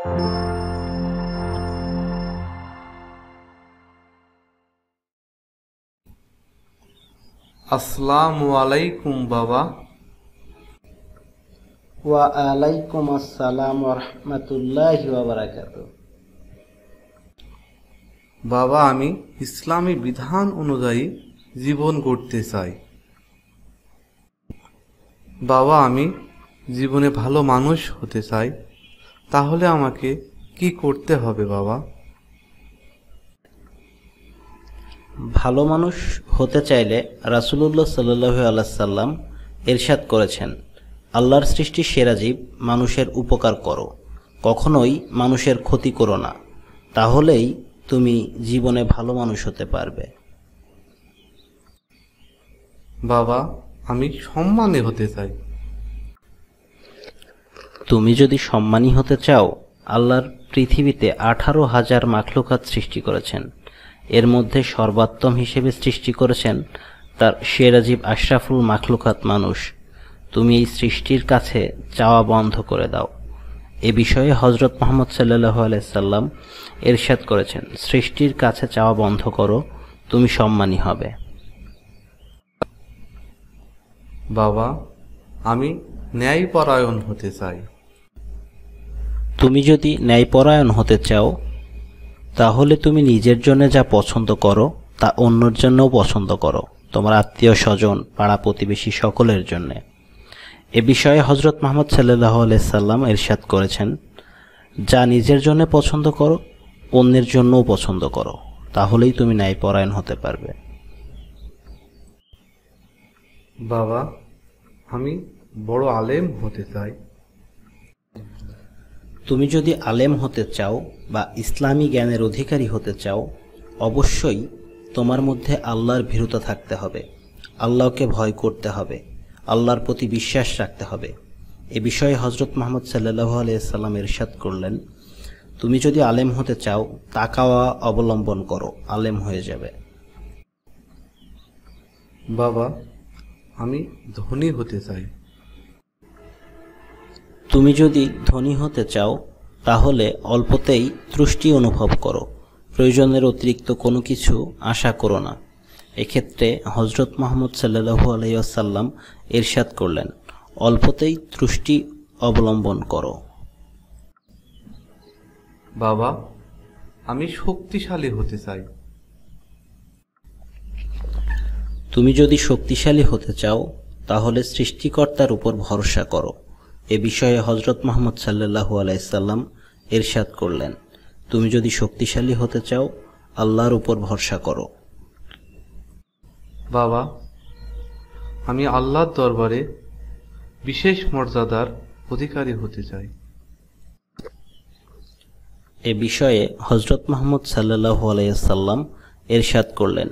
আসসালামু আলাইকুম বাবা। ওয়া আলাইকুম আসসালাম রহমতুল্লাহ বারাকাত বাবা আমি ইসলামী বিধান অনুযায়ী জীবন করতে চাই। বাবা আমি জীবনে ভালো মানুষ হতে চাই। তাহলে আমাকে কি করতে হবে বাবা? ভালো মানুষ হতে চাইলে রাসুলুল্লাহ সাল্লাহ আলাইসাল্লাম এরশাদ করেছেন আল্লাহর সৃষ্টি সেরা জীব মানুষের উপকার করো। কখনোই মানুষের ক্ষতি করো না। তাহলেই তুমি জীবনে ভালো মানুষ হতে পারবে। বাবা আমি সম্মানে হতে চাই। তুমি যদি সম্মানী হতে চাও, আল্লাহর পৃথিবীতে আঠারো হাজার মাখলুকাত সৃষ্টি করেছেন। এর মধ্যে সর্বোত্তম হিসেবে সৃষ্টি করেছেন তার শেরাজীব আশরাফুল মাখলুকাত মানুষ। তুমি এই সৃষ্টির কাছে চাওয়া বন্ধ করে দাও। এ বিষয়ে হজরত মোহাম্মদ সাল্লাহ আলাইসাল্লাম এরশাদ করেছেন, সৃষ্টির কাছে চাওয়া বন্ধ করো, তুমি সম্মানী হবে। বাবা, আমি ন্যায়পরায়ণ হতে চাই। তুমি যদি ন্যায়পরায়ণ হতে চাও, তাহলে তুমি নিজের জন্য যা পছন্দ করো, তা অন্যর জন্যও পছন্দ করো, তোমার আত্মীয় স্বজন, পাড়া প্রতিবেশী সকলের জন্যে। এ বিষয়ে হজরত মোহাম্মদ সাল্লাহ আলাইসাল্লাম এরশাদ করেছেন, যা নিজের জন্য পছন্দ করো, অন্যের জন্যও পছন্দ করো, তাহলেই তুমি ন্যায়পরায়ণ হতে পারবে। বাবা, আমি বড় আলেম হতে চাই। তুমি যদি আলেম হতে চাও বা ইসলামী জ্ঞানের অধিকারী হতে চাও, অবশ্যই তোমার মধ্যে আল্লাহর ভীরুতা থাকতে হবে। আল্লাহকে ভয় করতে হবে। আল্লাহর প্রতি বিশ্বাস রাখতে হবে। এ বিষয়ে হজরত মোহাম্মদ সাল্লাহ আলিয়াল্লাম ইরশাদ করলেন, তুমি যদি আলেম হতে চাও, তাকাওয়া অবলম্বন করো, আলেম হয়ে যাবে। বাবা, আমি ধনী হতে চাই। তুমি যদি ধনী হতে চাও তাহলে অল্পতেই তৃষ্টি অনুভব করো। প্রয়োজনের অতিরিক্ত কোনো কিছু আশা করো না। এক্ষেত্রে হজরত মোহাম্মদ সাল্লাহু আলাইসাল্লাম এরশাদ করলেন অল্পতেই তৃষ্টি অবলম্বন করো। বাবা আমি শক্তিশালী হতে চাই। তুমি যদি শক্তিশালী হতে চাও তাহলে সৃষ্টিকর্তার উপর ভরসা করো। এ বিষয়ে হজরত মোহাম্মদ সাল্লাহু আলাইসাল্লাম এরশাদ করলেন। তুমি যদি শক্তিশালী হতে চাও আল্লাহর উপর ভরসা করো। বাবা আমি আল্লাহর দরবারে বিশেষ মর্যাদার অধিকারী হতে চাই। এ বিষয়ে হজরত মোহাম্মদ সাল্লাহু আলাইসাল্লাম এরশাদ করলেন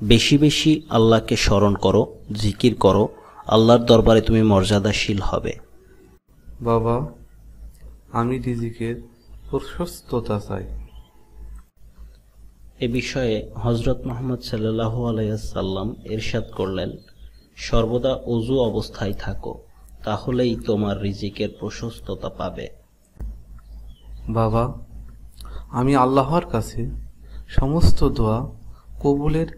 বেশি বেশি আল্লাহকে স্মরণ করো জিকির করো আল্লাহর দরবারে তুমি মর্যাদাশীল হবে। বাবা আমি রিজিকের প্রশস্ততা চাই। এ বিষয়ে হজরত মোহাম্মদ সাল্লাহু আলাইসাল্লাম এরশাদ করলেন সর্বদা অজু অবস্থায় থাকো তাহলেই তোমার রিজিকের প্রশস্ততা পাবে। বাবা আমি আল্লাহর কাছে সমস্ত দোয়া কবুলের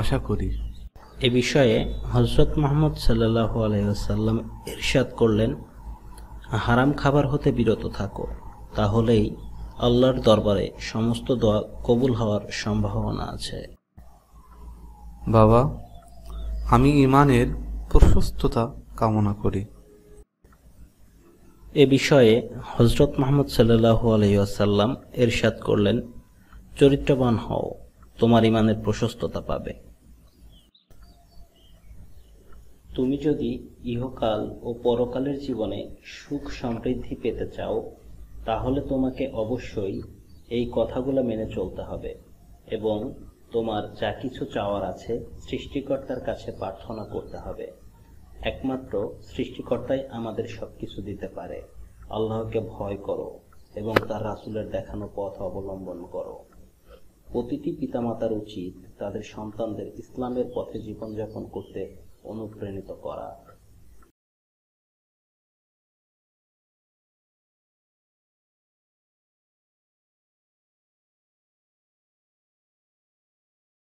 আশা করি। এ বিষয়ে হজরত মোহাম্মদ সাল্লাহু আলাইসাল্লাম এরশাদ করলেন হারাম খাবার হতে বিরত থাকো তাহলেই আল্লাহর দরবারে সমস্ত দোয়া কবুল হওয়ার সম্ভাবনা আছে। বাবা আমি ইমানের প্রশস্ততা কামনা করি। এ বিষয়ে হজরত মোহাম্মদ সাল্লাহু আলহিহাসাল্লাম এরশাদ করলেন চরিত্রবান হও তোমার ইমানের প্রশস্ততা পাবে। তুমি যদি ইহকাল ও পরকালের জীবনে সুখ সমৃদ্ধি পেতে চাও, তাহলে তোমাকে অবশ্যই এই কথাগুলো মেনে চলতে হবে এবং তোমার যা কিছু চাওয়ার আছে সৃষ্টিকর্তার কাছে প্রার্থনা করতে হবে। একমাত্র সৃষ্টিকর্তাই আমাদের সবকিছু দিতে পারে। আল্লাহকে ভয় করো এবং তার রাসুলের দেখানো পথ অবলম্বন করো। প্রতিটি পিতামাতার উচিত তাদের সন্তানদের ইসলামের পথে জীবনযাপন করতে অনুপ্রাণিত করা।